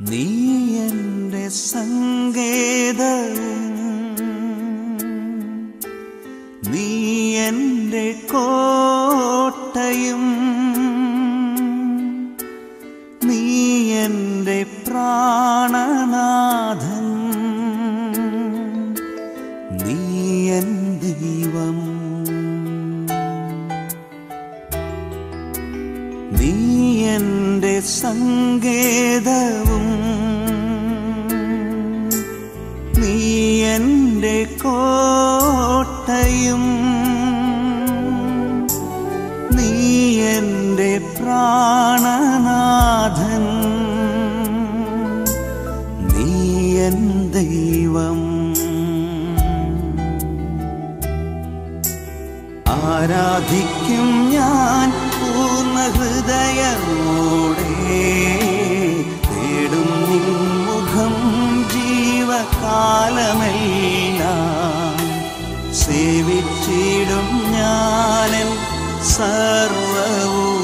നീ എന്റെ സങ്കേതവും നീ എന്റെ കോട്ടയും. നീ എന്റെ പ്രാണനാഥൻ. നീ എൻ ദൈവം. നീ എന്റെ സങ്കേതവും. കോട്ടയും നീ എന്റെ പ്രാണനാഥൻ. നീ എൻ ദൈവം. ആരാധിക്കും ഞാൻ പൂർണ ഹൃദയമോടെ തേടും നിൻ മുഖം ജീവകാലമെല്ലാം. സേവിച്ചിടും ഞാനൻ സർവവും.